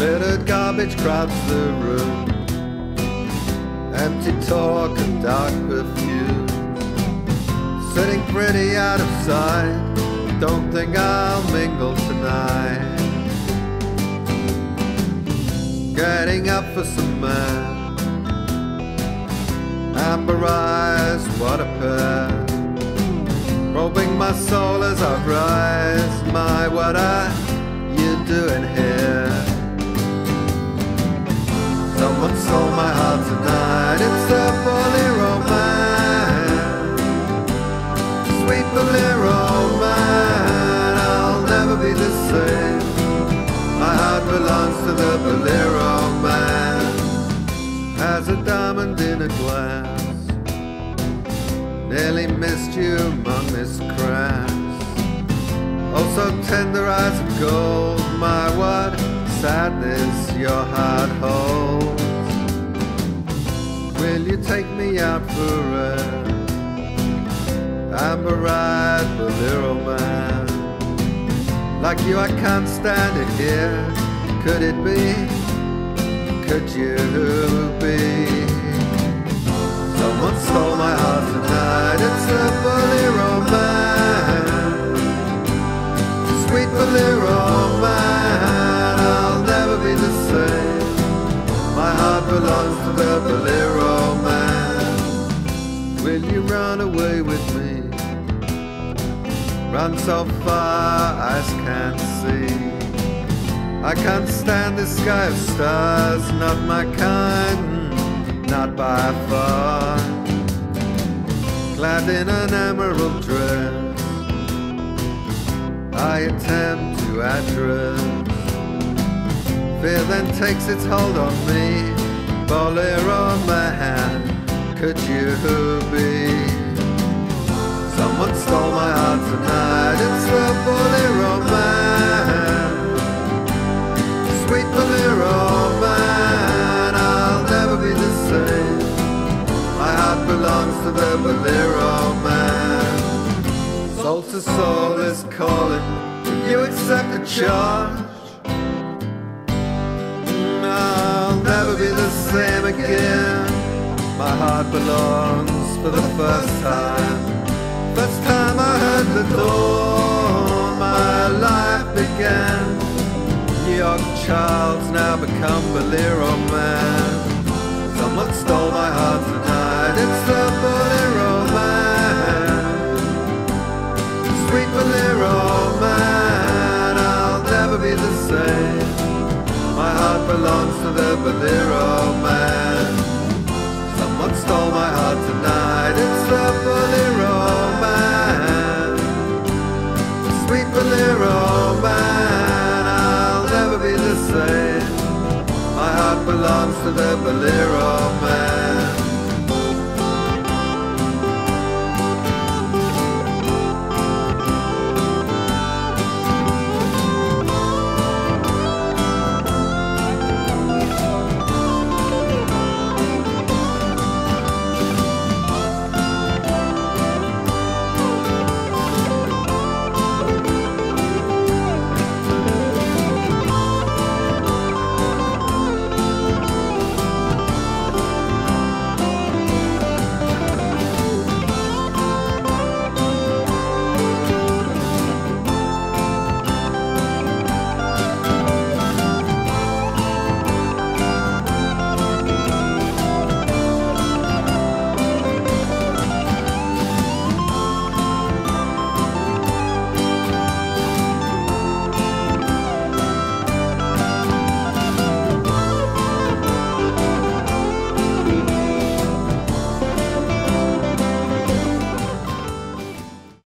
Littered garbage crowds the room. Empty talk and dark perfume. Sitting pretty out of sight. Don't think I'll mingle tonight. Getting up for some man. Amber eyes, what a pair. Probing my soul as I rise. My, what are you doing here? Stole my heart tonight. It's the bolero man. Sweet bolero man. I'll never be the same. My heart belongs to the bolero man. As a diamond in a glass. Nearly missed you crass. Oh, so tender eyes of gold, my what sadness your heart holds. For a eyed bolero man. Like you, I can't stand it here. Could it be? Could you be? Run so far eyes can't see. I can't stand the sky of stars, not my kind, not by far. Clad in an emerald dress, I attempt to address. Fear then takes its hold on me. Bolero man, could you stole my heart tonight. It's the bolero man. Sweet bolero man. I'll never be the same. My heart belongs to the bolero man. Soul to soul is calling. Will you accept the charge? I'll never be the same again. My heart belongs for the first time. The door, my life began. New child's now become bolero man. Someone stole my heart tonight. It's the bolero man. Sweet bolero man. I'll never be the same. My heart belongs to the bolero man. Someone stole my heart tonight. Belongs to the bolero